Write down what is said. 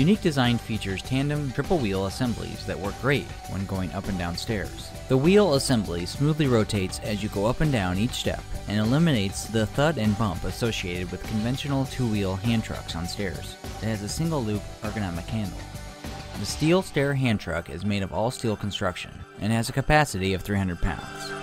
Unique design features tandem triple wheel assemblies that work great when going up and down stairs. The wheel assembly smoothly rotates as you go up and down each step and eliminates the thud and bump associated with conventional two-wheel hand trucks on stairs. It has a single loop ergonomic handle. The steel stair hand truck is made of all steel construction and has a capacity of 300 pounds.